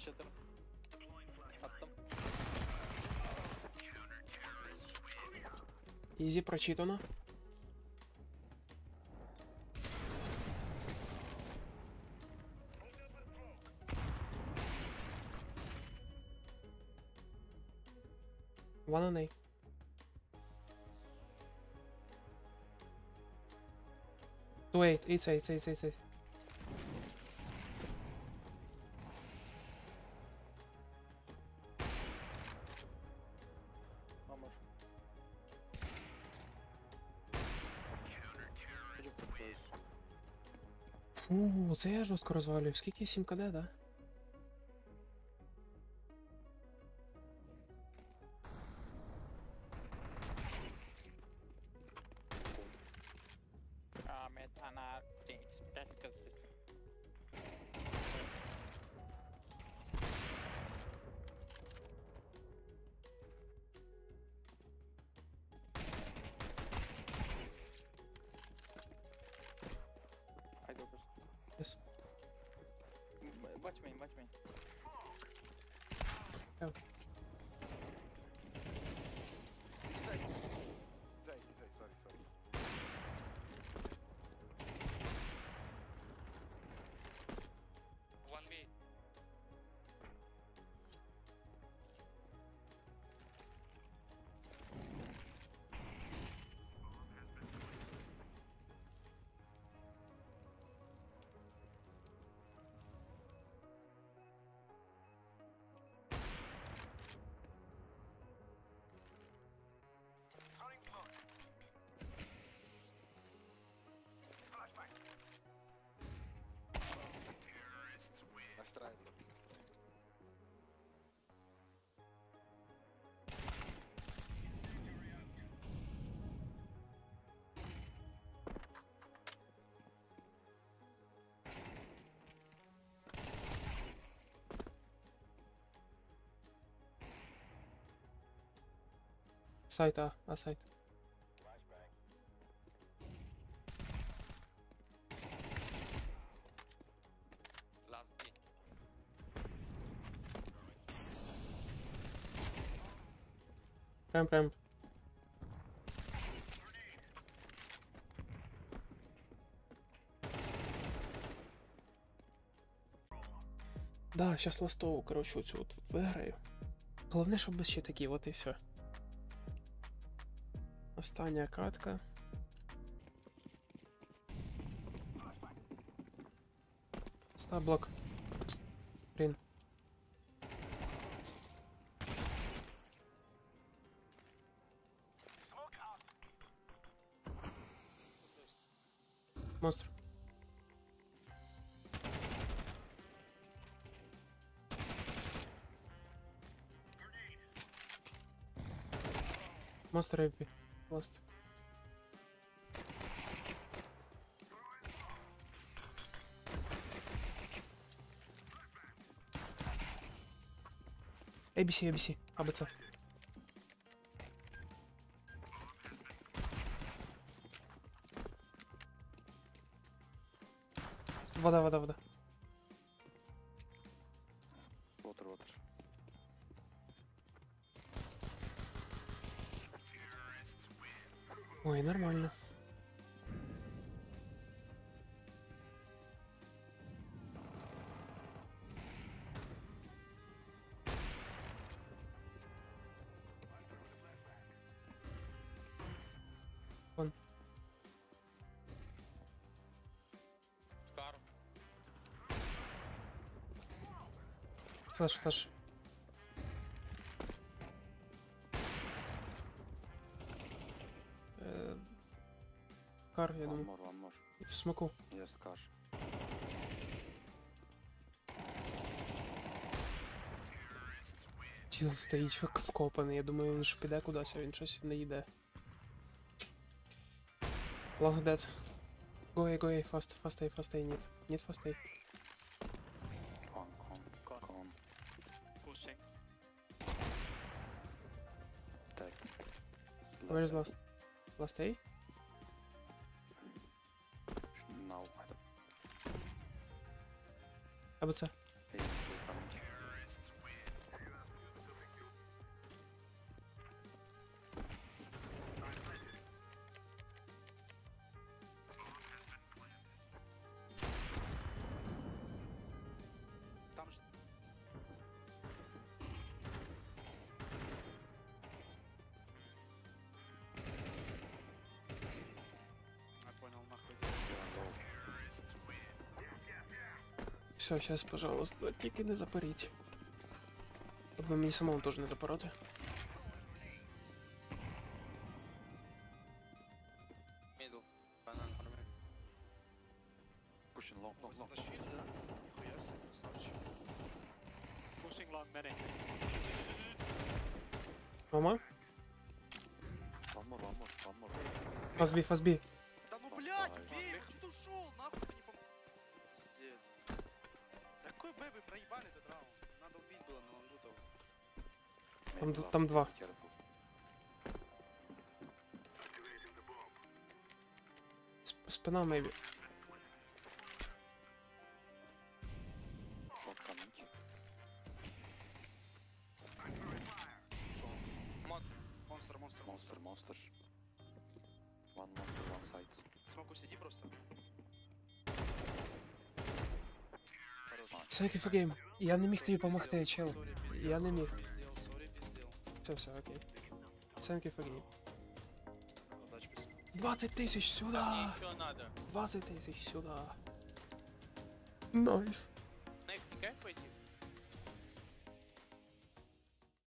2 çatır. Attım. Ізі прочитано. One on A. Two eight, it's eight, it's eight, it's eight. Фу, це я жорстко розвалюю. Скільки 7 КД, да? Watch me, watch me. Okay. Сайт А, сайт. Прям прям. Да, сейчас ластову, короче, оцю от виграю. Головне, щоб без ще такі, от і все. Остання катка. Став блок. Монстр. Монстр AP. Ласт. ABC, ABC, ABC. Вода, вода, вода. Ой, нормально. Вон. Car. Флеш, Кар, я One думаю. more, one more. В смоку. Yes, cash. Тіл стоїть як вкопаний. Я думаю, він ж піде кудись, а він щось не йде. Long dead. Go away, go away, fast, fast A, fast A, need. Need fast A. Con, con, Con. con. Pushing. Dead. Where is last? Last A? now. I don't. How about that? Все, сейчас, пожалуйста, тільки не запоріть. Аби мені самому теж не запороти. Middle. Банан армия. Pushing long, long, Ось long. затащили, да? Нихуя себе, красавчик. Pushing long many. Мама? One more, one more, one more. Фазбі, фазбі. Да ну Такой бэби проебали этот раунд. Надо убить было на лангутов. Там Maybe д- last, там два. Сп- Спина монстр. Monster, monster. One monster, one side. Смоку сиди просто. Хорош. Thank you for game. Я не міг тобі допомогти, чел. Сорі, пиздел, Я не міг. сорі, пиздел, сорі, пиздел. Все, все, окей. Thank you for game. Удачи, пиздел. 20 тисяч Мне сюда! еще надо. 20 тисяч сюда. Найс.